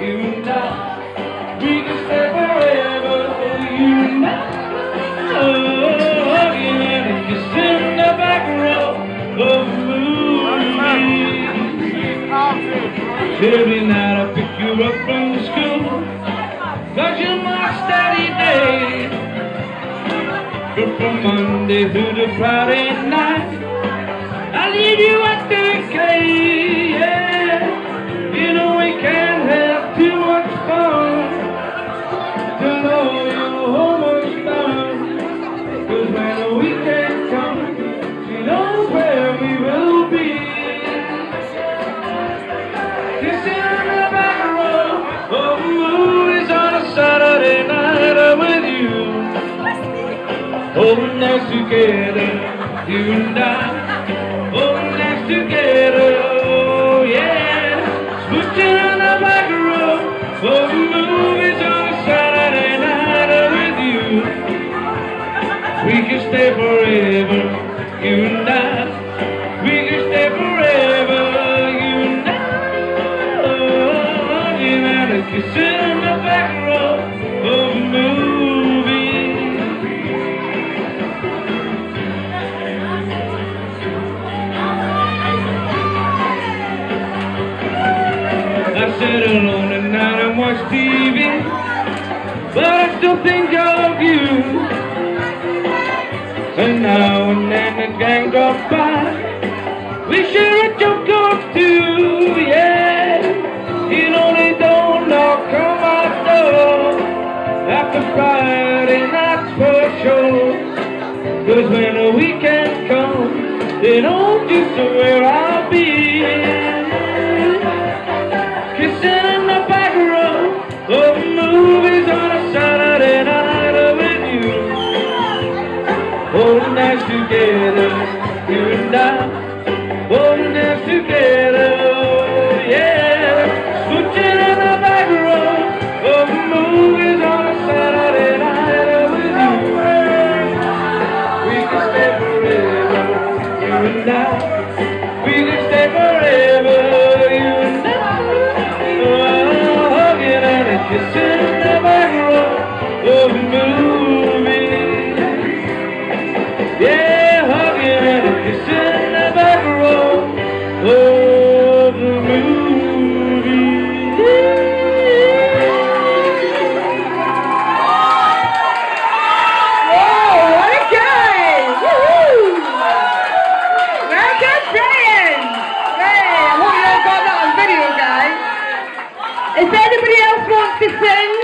you and I, we can stay forever, you and I. In the back row of. Every night I pick you up from the school, cause you're my steady day. From Monday through to Friday night, I leave you Us together, you and I. Us together, oh yeah. Switching on the back row of movies on Saturday night with you. We can stay forever, you and I. I sit alone at night and watch TV, but I still think of you. And now and then the gang drop by. We share a joke or two, yeah. You know they don't knock on my door after Friday nights for sure. Cause when the weekend comes, they don't just where I'll holding us together, you and I, holding us together, I